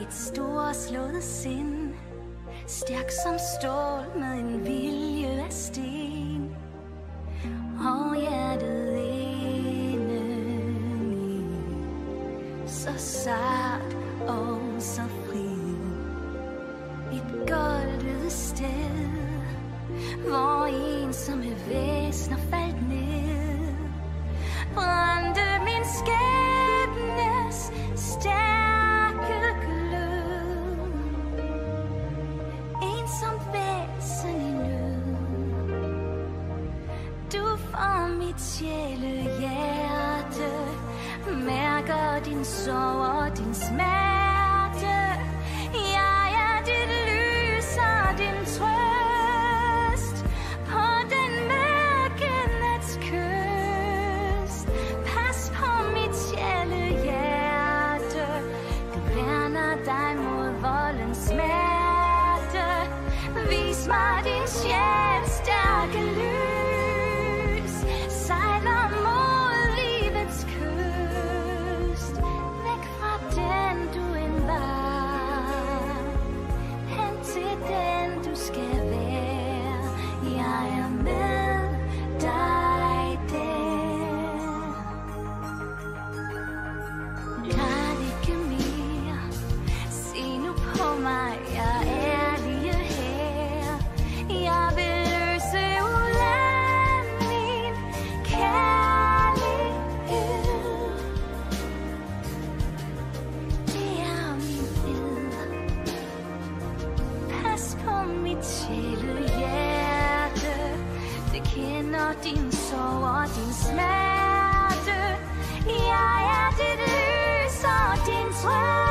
Et storslået sind Stærk som stål med en vilje af sten. Og hjertet indeni Så sart og så fri. Et goldet sted Hvor ensomme væsner faldt ned. Brænd mit sjæle hjerte Mærker din sorg og din smerte på mit sjælehjerte Det kender din sorg og din smerte. Jeg er dit lys og din trøst.